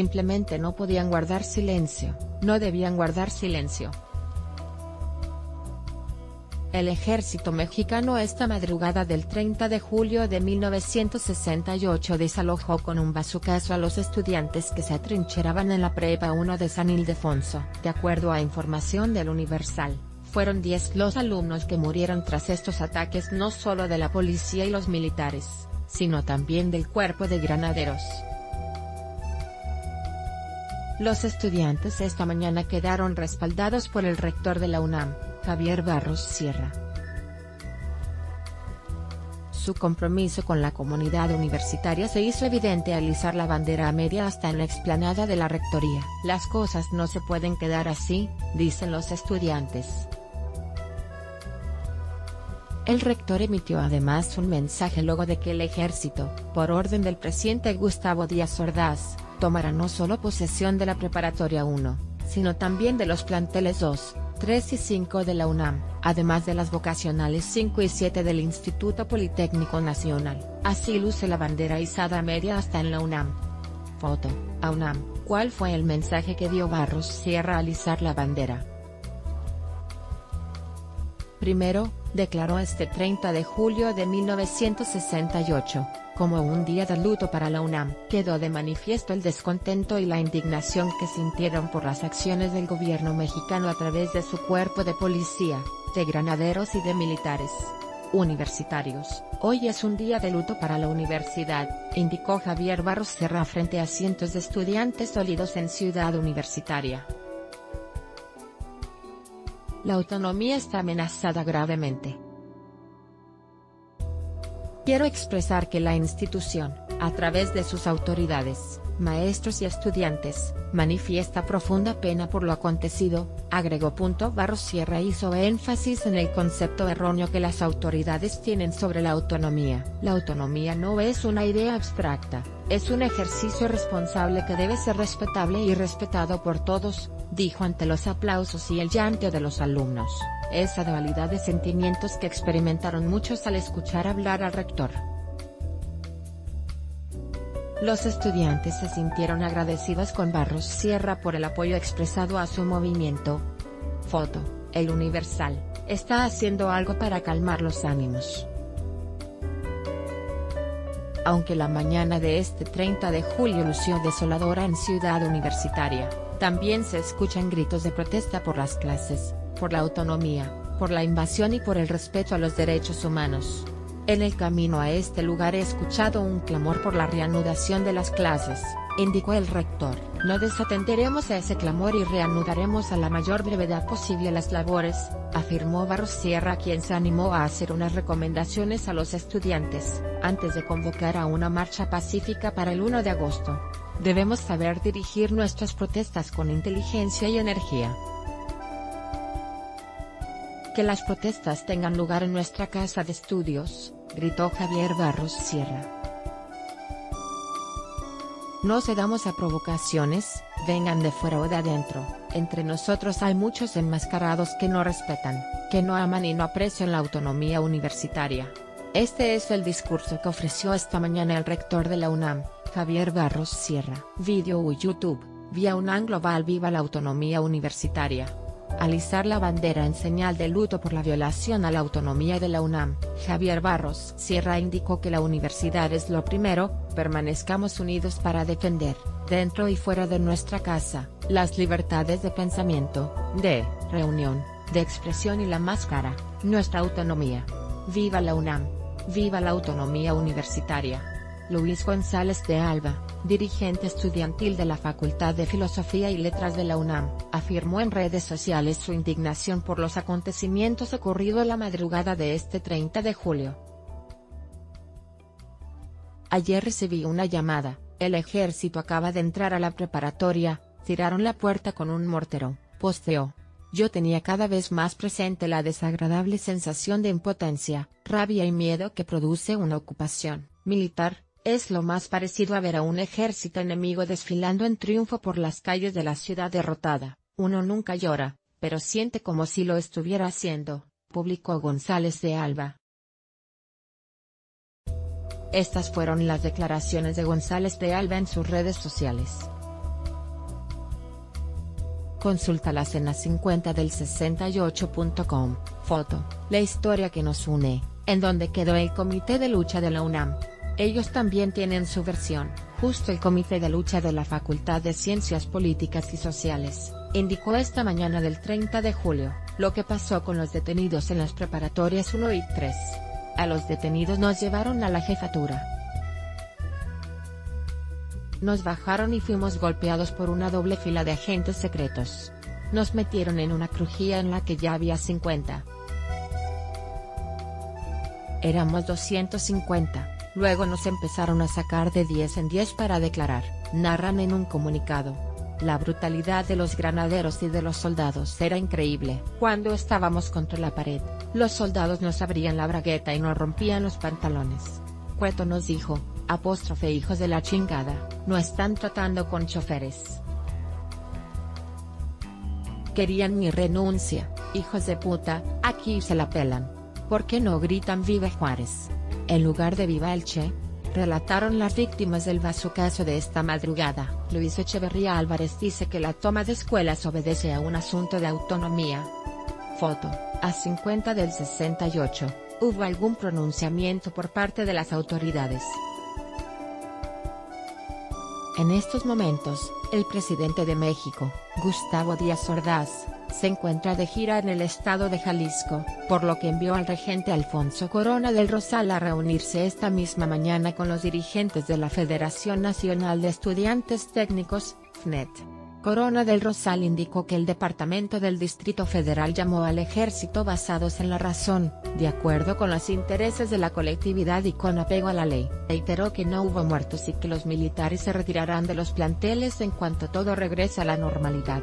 simplemente no podían guardar silencio, no debían guardar silencio. El ejército mexicano esta madrugada del 30 de julio de 1968 desalojó con un bazucazo a los estudiantes que se atrincheraban en la Prepa 1 de San Ildefonso. De acuerdo a información del Universal, fueron 10 los alumnos que murieron tras estos ataques no solo de la policía y los militares, sino también del cuerpo de granaderos. Los estudiantes esta mañana quedaron respaldados por el rector de la UNAM, Javier Barros Sierra. Su compromiso con la comunidad universitaria se hizo evidente al izar la bandera a media hasta en la explanada de la rectoría. Las cosas no se pueden quedar así, dicen los estudiantes. El rector emitió además un mensaje luego de que el ejército, por orden del presidente Gustavo Díaz Ordaz, tomará no solo posesión de la preparatoria 1, sino también de los planteles 2, 3 y 5 de la UNAM, además de las vocacionales 5 y 7 del Instituto Politécnico Nacional. Así luce la bandera izada media hasta en la UNAM. Foto, a UNAM, ¿cuál fue el mensaje que dio Barros Sierra al izar la bandera? Primero, declaró este 30 de julio de 1968, como un día de luto para la UNAM. Quedó de manifiesto el descontento y la indignación que sintieron por las acciones del gobierno mexicano a través de su cuerpo de policía, de granaderos y de militares universitarios. Hoy es un día de luto para la universidad, indicó Javier Barros Serra frente a cientos de estudiantes dolidos en Ciudad Universitaria. La autonomía está amenazada gravemente. Quiero expresar que la institución, a través de sus autoridades, maestros y estudiantes, manifiesta profunda pena por lo acontecido, agregó. Barros Sierra hizo énfasis en el concepto erróneo que las autoridades tienen sobre la autonomía. La autonomía no es una idea abstracta, es un ejercicio responsable que debe ser respetable y respetado por todos, dijo ante los aplausos y el llanto de los alumnos esa dualidad de sentimientos que experimentaron muchos al escuchar hablar al rector. Los estudiantes se sintieron agradecidos con Barros Sierra por el apoyo expresado a su movimiento. Foto, El Universal, está haciendo algo para calmar los ánimos. Aunque la mañana de este 30 de julio lució desoladora en Ciudad Universitaria, también se escuchan gritos de protesta por las clases, por la autonomía, por la invasión y por el respeto a los derechos humanos. En el camino a este lugar he escuchado un clamor por la reanudación de las clases, indicó el rector. No desatenderemos a ese clamor y reanudaremos a la mayor brevedad posible las labores, afirmó Barros Sierra quien se animó a hacer unas recomendaciones a los estudiantes, antes de convocar a una marcha pacífica para el 1 de agosto. Debemos saber dirigir nuestras protestas con inteligencia y energía. Que las protestas tengan lugar en nuestra casa de estudios, gritó Javier Barros Sierra. No cedamos a provocaciones, vengan de fuera o de adentro, entre nosotros hay muchos enmascarados que no respetan, que no aman y no aprecian la autonomía universitaria. Este es el discurso que ofreció esta mañana el rector de la UNAM, Javier Barros Sierra. Video YouTube, vía UNAM Global Viva la Autonomía Universitaria. Alisar la bandera en señal de luto por la violación a la autonomía de la UNAM, Javier Barros Sierra indicó que la universidad es lo primero, permanezcamos unidos para defender, dentro y fuera de nuestra casa, las libertades de pensamiento, de reunión, de expresión y la máscara, nuestra autonomía. ¡Viva la UNAM! ¡Viva la autonomía universitaria! Luis González de Alba, dirigente estudiantil de la Facultad de Filosofía y Letras de la UNAM, afirmó en redes sociales su indignación por los acontecimientos ocurridos la madrugada de este 30 de julio. Ayer recibí una llamada, el ejército acaba de entrar a la preparatoria, tiraron la puerta con un mortero, posteó. Yo tenía cada vez más presente la desagradable sensación de impotencia, rabia y miedo que produce una ocupación militar, es lo más parecido a ver a un ejército enemigo desfilando en triunfo por las calles de la ciudad derrotada. Uno nunca llora, pero siente como si lo estuviera haciendo, publicó González de Alba. Estas fueron las declaraciones de González de Alba en sus redes sociales. Consulta la cena 50 del 68.com. Foto, la historia que nos une, en donde quedó el Comité de Lucha de la UNAM. Ellos también tienen su versión, justo el Comité de Lucha de la Facultad de Ciencias Políticas y Sociales, indicó esta mañana del 30 de julio, lo que pasó con los detenidos en las preparatorias 1 y 3. A los detenidos nos llevaron a la jefatura. Nos bajaron y fuimos golpeados por una doble fila de agentes secretos. Nos metieron en una crujía en la que ya había 50. Éramos 250, luego nos empezaron a sacar de 10 en 10 para declarar, narran en un comunicado. La brutalidad de los granaderos y de los soldados era increíble. Cuando estábamos contra la pared, los soldados nos abrían la bragueta y nos rompían los pantalones. Cueto nos dijo, apóstrofe hijos de la chingada, no están tratando con choferes. Querían mi renuncia, hijos de puta, aquí se la pelan. ¿Por qué no gritan Viva Juárez? En lugar de Viva el Che, relataron las víctimas del bazucazo de esta madrugada. Luis Echeverría Álvarez dice que la toma de escuelas obedece a un asunto de autonomía. Foto, a 50 del 68, ¿hubo algún pronunciamiento por parte de las autoridades? En estos momentos, el presidente de México, Gustavo Díaz Ordaz, se encuentra de gira en el estado de Jalisco, por lo que envió al regente Alfonso Corona del Rosal a reunirse esta misma mañana con los dirigentes de la Federación Nacional de Estudiantes Técnicos, FNET. Corona del Rosal indicó que el Departamento del Distrito Federal llamó al ejército basados en la razón, de acuerdo con los intereses de la colectividad y con apego a la ley. Reiteró que no hubo muertos y que los militares se retirarán de los planteles en cuanto todo regrese a la normalidad.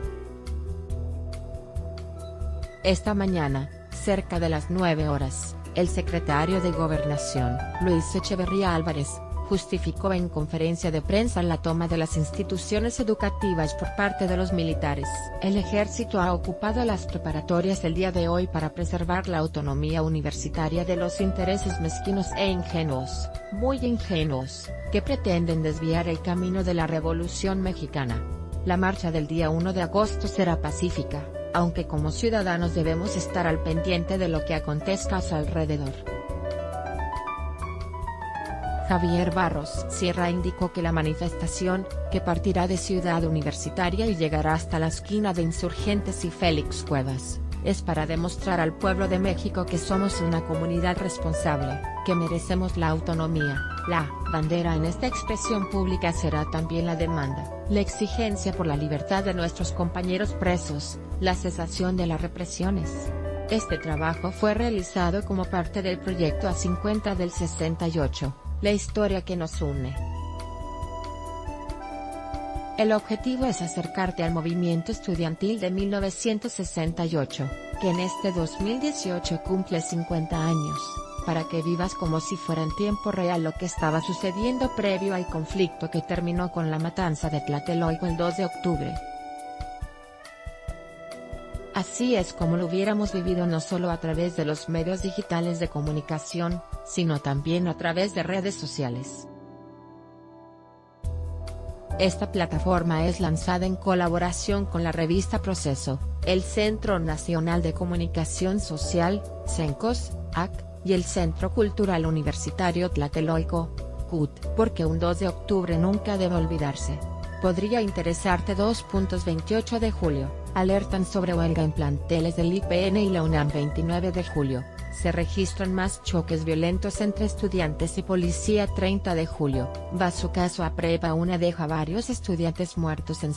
Esta mañana, cerca de las 9 horas, el secretario de Gobernación, Luis Echeverría Álvarez, justificó en conferencia de prensa la toma de las instituciones educativas por parte de los militares. El ejército ha ocupado las preparatorias el día de hoy para preservar la autonomía universitaria de los intereses mezquinos e ingenuos, muy ingenuos, que pretenden desviar el camino de la revolución mexicana. La marcha del día 1 de agosto será pacífica, aunque como ciudadanos debemos estar al pendiente de lo que acontezca a su alrededor. Javier Barros Sierra indicó que la manifestación, que partirá de Ciudad Universitaria y llegará hasta la esquina de Insurgentes y Félix Cuevas, es para demostrar al pueblo de México que somos una comunidad responsable, que merecemos la autonomía. La bandera en esta expresión pública será también la demanda, la exigencia por la libertad de nuestros compañeros presos, la cesación de las represiones. Este trabajo fue realizado como parte del proyecto A50 del 68 la historia que nos une. El objetivo es acercarte al movimiento estudiantil de 1968, que en este 2018 cumple 50 años, para que vivas como si fuera en tiempo real lo que estaba sucediendo previo al conflicto que terminó con la matanza de Tlatelolco el 2 de octubre. Así es como lo hubiéramos vivido no solo a través de los medios digitales de comunicación, sino también a través de redes sociales. Esta plataforma es lanzada en colaboración con la revista Proceso, el Centro Nacional de Comunicación Social, CENCOS, AC, y el Centro Cultural Universitario Tlatelolco, CUT, porque un 2 de octubre nunca debe olvidarse. Podría interesarte 2.28 de julio, alertan sobre huelga en planteles del IPN y la UNAM 29 de julio, se registran más choques violentos entre estudiantes y policía 30 de julio, caso a Prepa una deja varios estudiantes muertos en